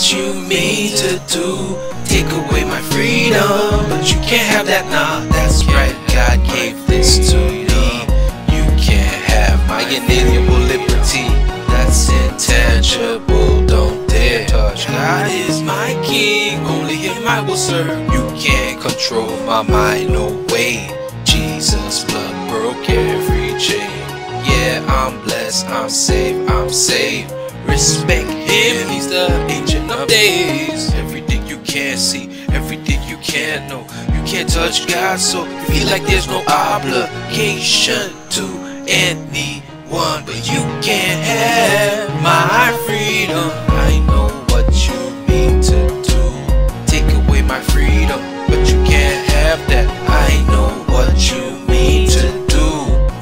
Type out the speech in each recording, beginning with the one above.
what you mean to do. Take away my freedom, but you can't have that. Nah, that's right. God gave this to me. You can't have my inalienable liberty. That's intangible. Don't dare touch. God is my king. Only Him I will serve. You can't control my mind. No way. Jesus' blood broke every chain. Yeah, I'm blessed. I'm saved. I'm saved. Respect him, days. Everything you can't see, everything you can't know. You can't touch God, so you feel like there's no obligation to anyone. But you can't have my freedom. I know what you mean to do. Take away my freedom, but you can't have that. I know what you mean to do.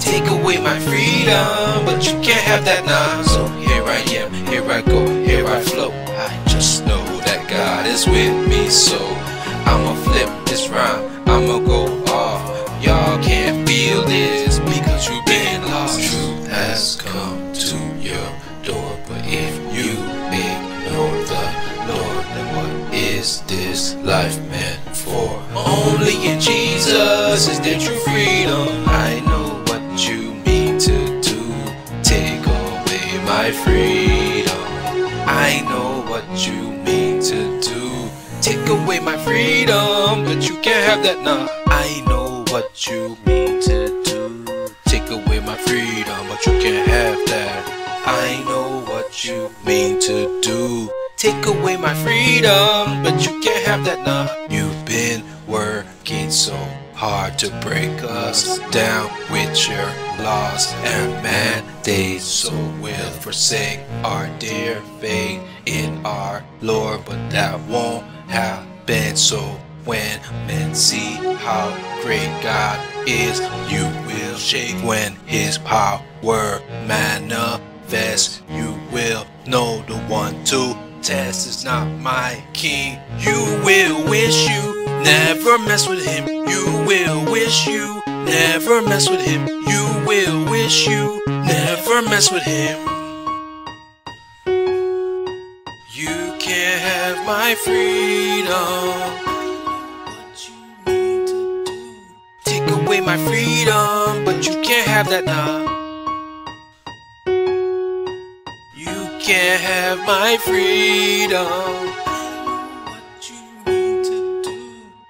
Take away my freedom, but you can't have that now. So here I am, here I go, with me, so I'ma flip this rhyme, I'ma go off. Y'all can't feel this because you've been lost. Truth has come to your door, but if you ignore the Lord, then what is this life meant for? Only in Jesus is there true freedom. I know what you mean to do. Take away my freedom. I know what you mean. Take away my freedom, but you can't have that now. I know what you mean to do. Take away my freedom, but you can't have that. I know what you mean to do. Take away my freedom, but you can't have that now. You've been working so hard to break us down with your laws and mandates. So we'll forsake our dear faith in our Lord, but that won't happen. So when men see how great God is, you will shake when His power manifests. You will know the one to test is not my king. You will wish you never mess with him. You will wish you never mess with him. You will wish you never mess with him. You can't have my freedom. Take away my freedom, but you can't have that now. You can't have my freedom.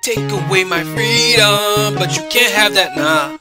Take away my freedom, but you can't have that now.